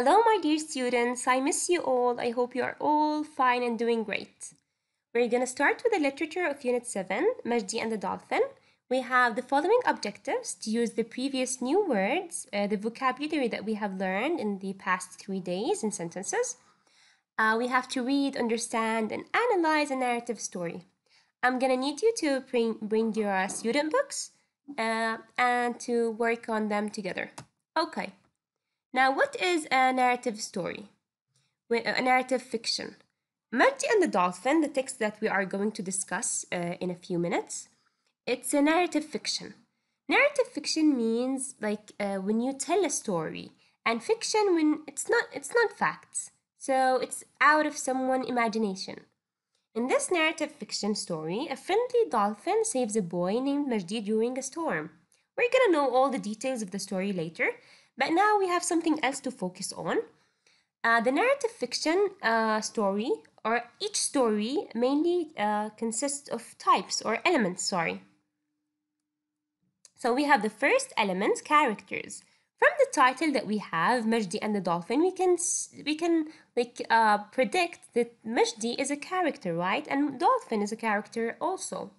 Hello, my dear students. I miss you all. I hope you are all fine and doing great. We're going to start with the literature of Unit 7, Majdi and the Dolphin. We have the following objectives to use the previous new words, uh, the vocabulary that we have learned in the past three days in sentences. Uh, we have to read, understand, and analyze a narrative story. I'm going to need you to bring, bring your student books uh, and to work on them together. Okay. Now, what is a narrative story? A narrative fiction. Majdi and the Dolphin, the text that we are going to discuss uh, in a few minutes, it's a narrative fiction. Narrative fiction means like uh, when you tell a story, and fiction when it's not it's not facts. So it's out of someone's imagination. In this narrative fiction story, a friendly dolphin saves a boy named Majdi during a storm. We're gonna know all the details of the story later, but now we have something else to focus on. Uh, the narrative fiction uh, story, or each story, mainly uh, consists of types or elements, sorry. So we have the first element, characters. From the title that we have, Majdi and the Dolphin, we can we can like uh, predict that Majdi is a character, right? And Dolphin is a character also.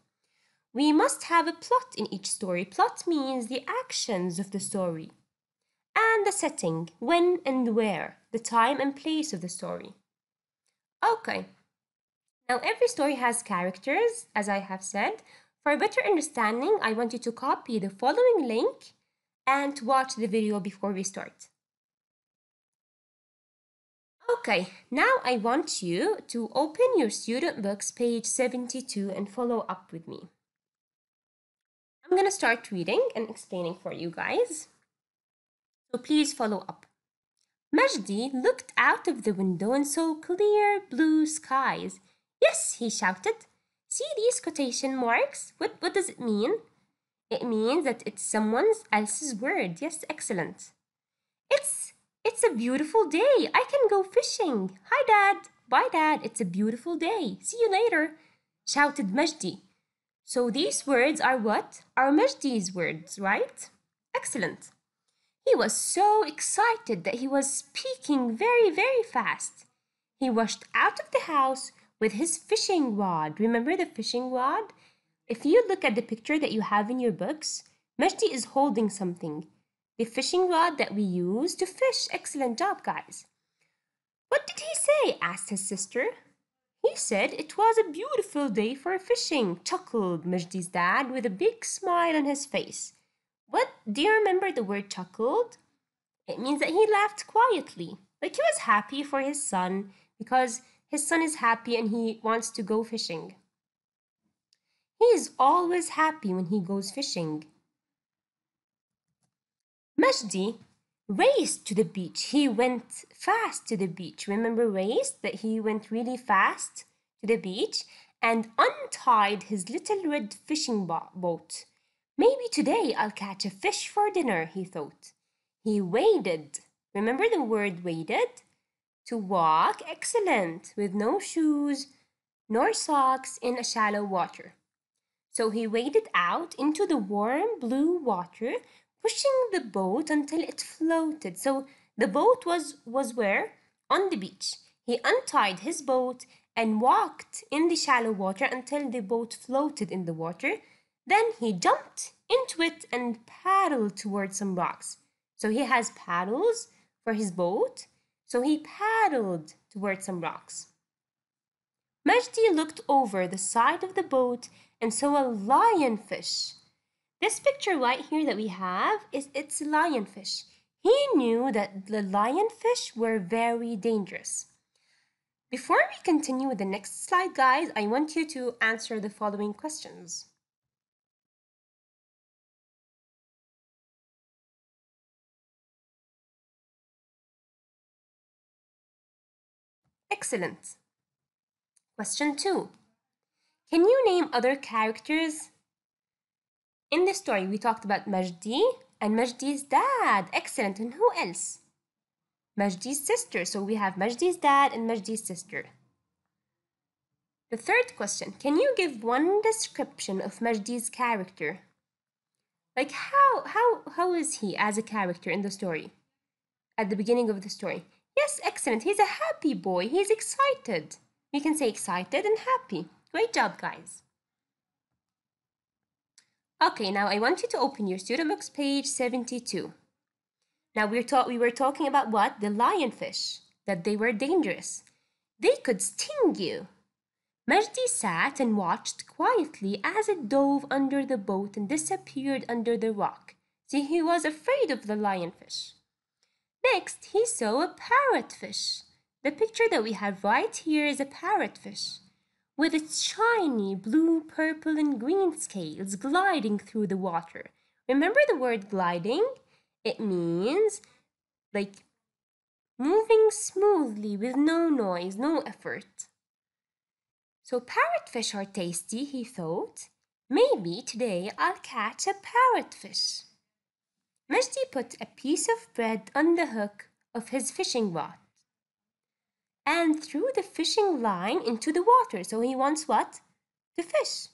We must have a plot in each story. Plot means the actions of the story. And the setting, when and where, the time and place of the story. Okay. Now every story has characters, as I have said. For a better understanding, I want you to copy the following link and watch the video before we start. Okay, now I want you to open your student books page 72 and follow up with me. I'm going to start reading and explaining for you guys. So please follow up. Majdi looked out of the window and saw clear blue skies. Yes, he shouted. See these quotation marks? What, what does it mean? It means that it's someone else's word. Yes, excellent. It's it's a beautiful day. I can go fishing. Hi, Dad. Bye, Dad. It's a beautiful day. See you later, shouted Majdi. So these words are what? Are Majdi's words, right? Excellent. He was so excited that he was speaking very, very fast. He rushed out of the house with his fishing rod. Remember the fishing rod? If you look at the picture that you have in your books, Majdi is holding something. The fishing rod that we use to fish. Excellent job, guys. What did he say? asked his sister. He said it was a beautiful day for fishing, chuckled Majdi's dad with a big smile on his face. What do you remember the word chuckled? It means that he laughed quietly, like he was happy for his son because his son is happy and he wants to go fishing. He is always happy when he goes fishing. Majdi raced to the beach. He went fast to the beach. Remember raced? That he went really fast to the beach and untied his little red fishing boat. Maybe today I'll catch a fish for dinner, he thought. He waded. Remember the word waded? To walk, excellent, with no shoes nor socks in a shallow water. So he waded out into the warm blue water, pushing the boat until it floated. So the boat was, was where? On the beach. He untied his boat and walked in the shallow water until the boat floated in the water. Then he jumped into it and paddled towards some rocks. So he has paddles for his boat. So he paddled towards some rocks. Majdi looked over the side of the boat and saw a lionfish. This picture right here that we have is it's lionfish. He knew that the lionfish were very dangerous. Before we continue with the next slide, guys, I want you to answer the following questions. Excellent. Question 2. Can you name other characters? In the story, we talked about Majdi and Majdi's dad. Excellent. And who else? Majdi's sister. So we have Majdi's dad and Majdi's sister. The third question Can you give one description of Majdi's character? Like how how how is he as a character in the story? at the beginning of the story? Yes, excellent. He's a happy boy. He's excited. We can say excited and happy. Great job, guys. Okay, now I want you to open your student books page 72. Now we're we were talking about what? The lionfish, that they were dangerous. They could sting you. Majdi sat and watched quietly as it dove under the boat and disappeared under the rock. See, he was afraid of the lionfish. Next, he saw a parrotfish. The picture that we have right here is a parrotfish with its shiny blue, purple, and green scales gliding through the water. Remember the word gliding? It means like moving smoothly with no noise, no effort. So parrotfish are tasty, he thought. Maybe today I'll catch a parrotfish. Majdi put a piece of bread on the hook of his fishing rod and threw the fishing line into the water. So he wants what? To fish.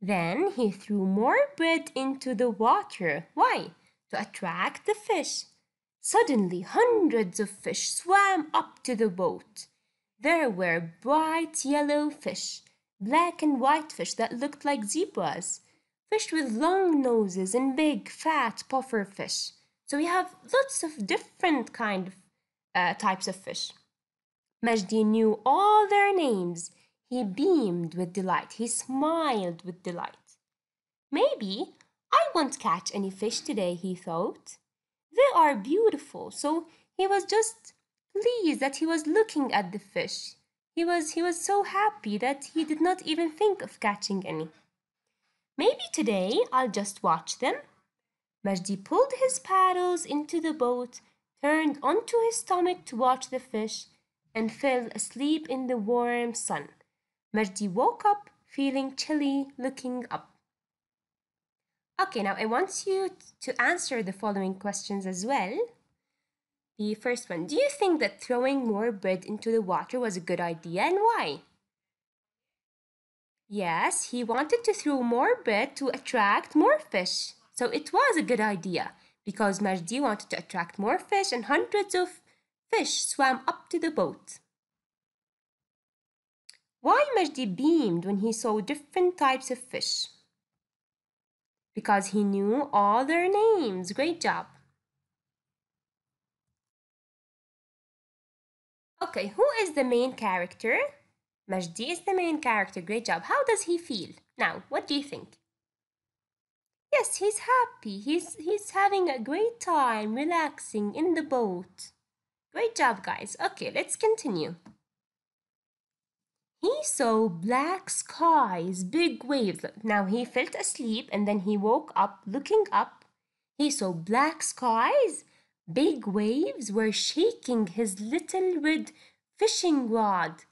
Then he threw more bread into the water. Why? To attract the fish. Suddenly, hundreds of fish swam up to the boat. There were bright yellow fish, black and white fish that looked like zebras, fish with long noses and big, fat puffer fish. So we have lots of different kind of uh, types of fish. Majdi knew all their names. He beamed with delight. He smiled with delight. Maybe I won't catch any fish today, he thought. They are beautiful. So he was just pleased that he was looking at the fish. He was, he was so happy that he did not even think of catching any. Maybe today I'll just watch them. Majdi pulled his paddles into the boat, turned onto his stomach to watch the fish, and fell asleep in the warm sun. Majdi woke up feeling chilly looking up. Okay, now I want you to answer the following questions as well. The first one Do you think that throwing more bread into the water was a good idea and why? Yes, he wanted to throw more bread to attract more fish. So it was a good idea because Majdi wanted to attract more fish and hundreds of fish swam up to the boat. Why Majdi beamed when he saw different types of fish? Because he knew all their names. Great job. Okay, who is the main character? Majdi is the main character. Great job. How does he feel? Now, what do you think? Yes, he's happy. He's he's having a great time relaxing in the boat. Great job, guys. Okay, let's continue. He saw black skies, big waves. Now he felt asleep and then he woke up looking up. He saw black skies, big waves were shaking his little red fishing rod.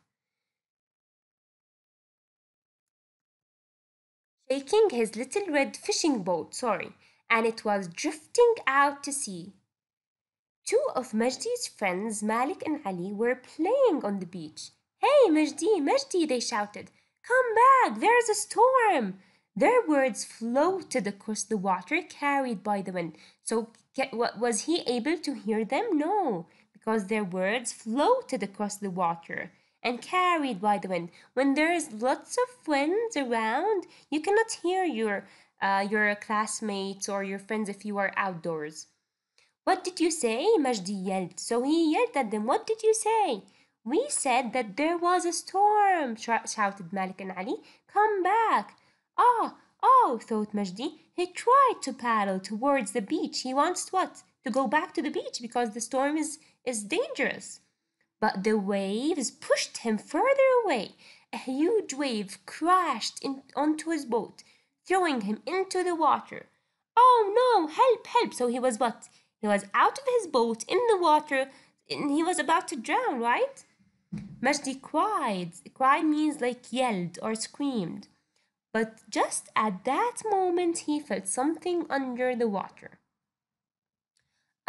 Shaking his little red fishing boat, sorry, and it was drifting out to sea. Two of Majdi's friends, Malik and Ali, were playing on the beach. Hey, Majdi, Majdi, they shouted. Come back, there's a storm. Their words floated across the water, carried by the wind. So, was he able to hear them? No, because their words floated across the water and carried by the wind. When there's lots of winds around, you cannot hear your uh, your classmates or your friends if you are outdoors. What did you say? Majdi yelled. So he yelled at them. What did you say? We said that there was a storm, shouted Malik and Ali. Come back. Ah, oh, thought Majdi. He tried to paddle towards the beach. He wants what? To go back to the beach because the storm is, is dangerous. But the waves pushed him further away. A huge wave crashed in, onto his boat, throwing him into the water. Oh no, help, help! So he was what? He was out of his boat in the water and he was about to drown, right? Majdi cried. Cry means like yelled or screamed. But just at that moment, he felt something under the water.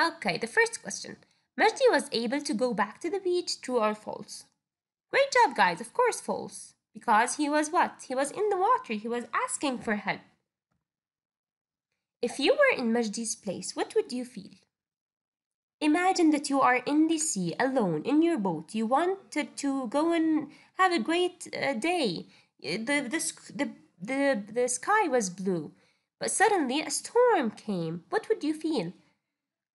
Okay, the first question. Majdi was able to go back to the beach, true or false? Great job, guys. Of course, false. Because he was what? He was in the water. He was asking for help. If you were in Majdi's place, what would you feel? Imagine that you are in the sea alone in your boat. You wanted to go and have a great uh, day. The, the, the, the, the sky was blue, but suddenly a storm came. What would you feel?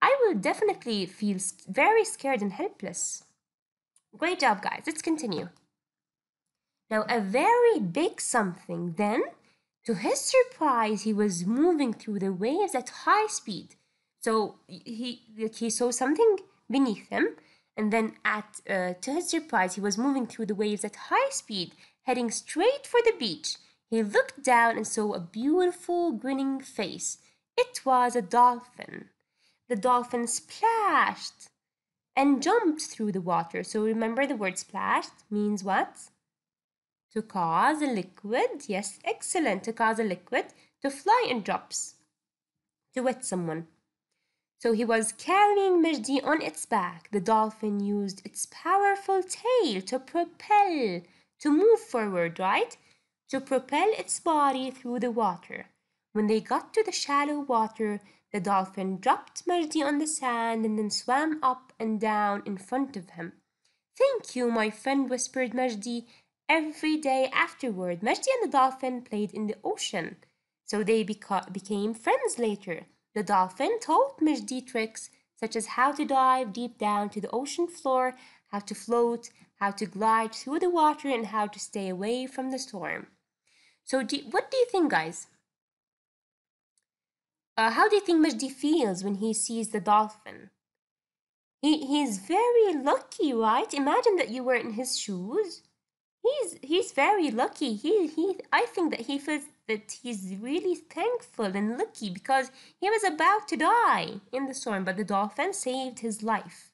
I will definitely feel very scared and helpless. Great job, guys. Let's continue. Now, a very big something then, to his surprise, he was moving through the waves at high speed. So he, he saw something beneath him, and then at uh, to his surprise, he was moving through the waves at high speed, heading straight for the beach. He looked down and saw a beautiful grinning face. It was a dolphin. The dolphin splashed and jumped through the water. So remember the word splashed means what? To cause a liquid. Yes, excellent. To cause a liquid to fly in drops. To wet someone. So he was carrying Majdi on its back. The dolphin used its powerful tail to propel, to move forward, right? To propel its body through the water. When they got to the shallow water, the dolphin dropped Majdi on the sand and then swam up and down in front of him. Thank you, my friend, whispered Majdi. Every day afterward, Majdi and the dolphin played in the ocean. So they beca became friends later. The dolphin taught Majdi tricks such as how to dive deep down to the ocean floor, how to float, how to glide through the water, and how to stay away from the storm. So, do, what do you think, guys? Uh, how do you think Majdi feels when he sees the dolphin? He, he's very lucky, right? Imagine that you were in his shoes. He's he's very lucky. He he I think that he feels that he's really thankful and lucky because he was about to die in the storm, but the dolphin saved his life.